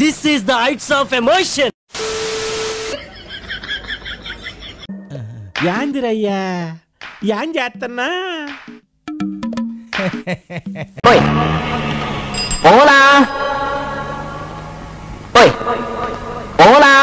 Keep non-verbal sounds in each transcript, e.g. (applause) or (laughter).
This is the heights of emotion యాందిరయ్యా యాం చేస్తున్నా పోలా ఓయ్ పోలా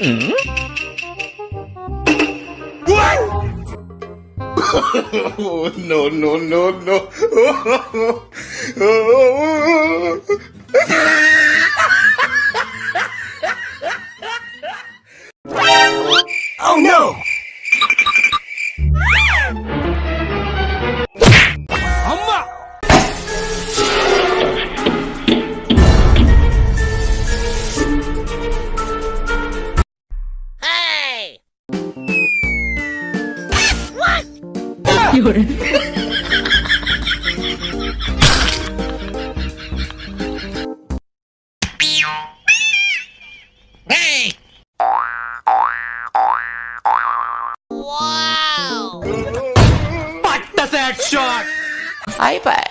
Mm. no, no, no, no. (laughs) children. hey! Wow! What? I bet.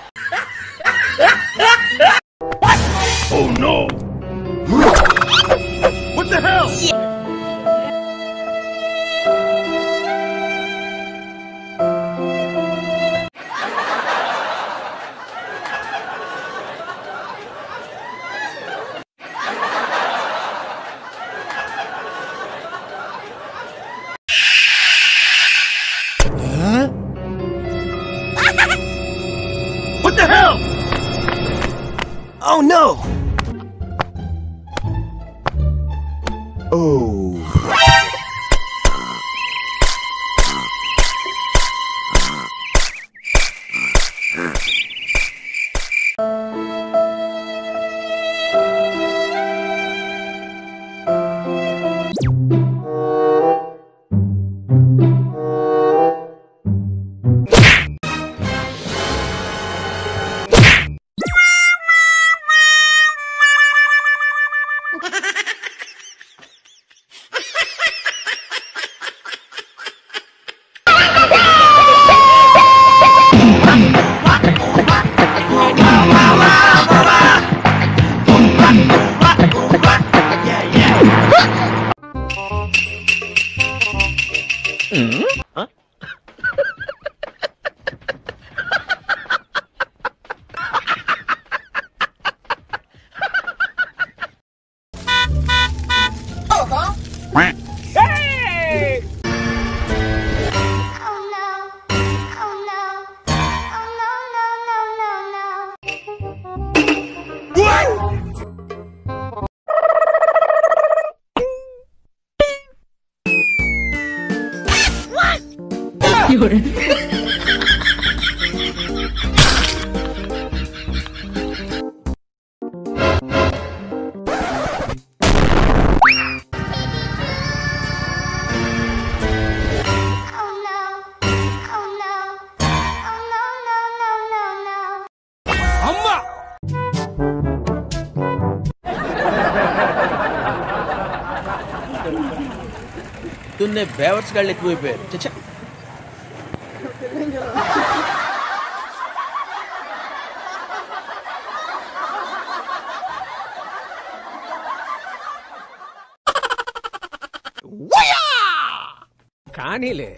Oh no! Oh 嗯啊。Oh no. Oh no. Oh no, no, no, no, no. దున్నే బేవర్స్ గాళ్ళు ఎక్కువైపోయారు చచ్చా కానీలే